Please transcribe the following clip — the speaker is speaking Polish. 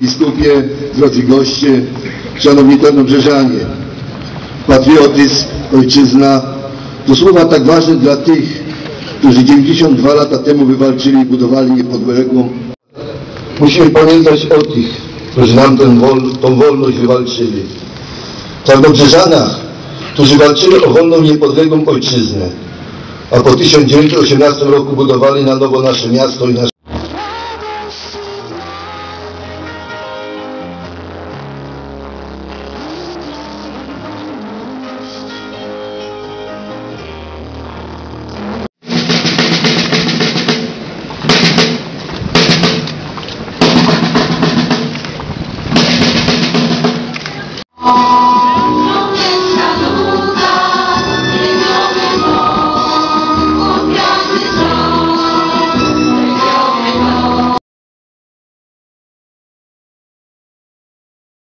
biskupie, drodzy goście, szanowni tarnobrzeżanie. Patriotyzm, ojczyzna to słowa tak ważne dla tych, którzy 92 lata temu wywalczyli i budowali niepodległą. Musimy pamiętać o tych, którzy nam tę wol, tą wolność wywalczyli. Tarnobrzeżanach, którzy walczyli o wolną, niepodległą ojczyznę, a po 1918 roku budowali na nowo nasze miasto i nasz